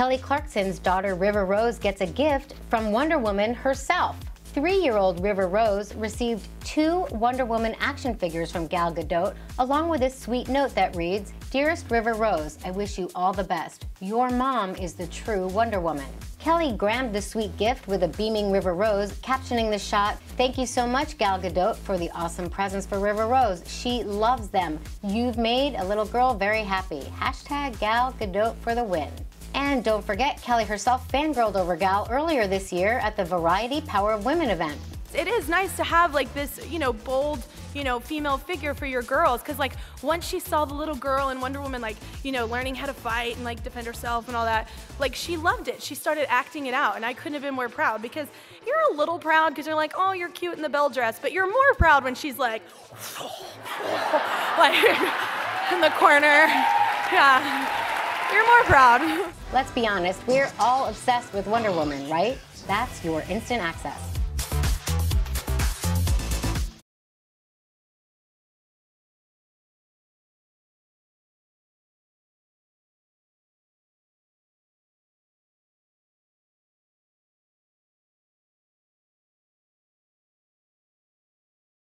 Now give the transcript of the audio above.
Kelly Clarkson's daughter River Rose gets a gift from Wonder Woman herself. Three year old River Rose received two Wonder Woman action figures from Gal Gadot, along with a sweet note that reads Dearest River Rose, I wish you all the best. Your mom is the true Wonder Woman. Kelly grabbed the sweet gift with a beaming River Rose, captioning the shot, Thank you so much, Gal Gadot, for the awesome presents for River Rose. She loves them. You've made a little girl very happy. Hashtag Gal Gadot for the win. And don't forget, Kelly herself fangirled over Gal earlier this year at the Variety Power of Women event. It is nice to have like this, you know, bold, you know, female figure for your girls. Cause like once she saw the little girl in Wonder Woman, like, you know, learning how to fight and like defend herself and all that, like she loved it. She started acting it out. And I couldn't have been more proud because you're a little proud because you're like, oh, you're cute in the bell dress. But you're more proud when she's like, like in the corner. Yeah. You're more proud. Let's be honest, we're all obsessed with Wonder Woman, right? That's your instant access.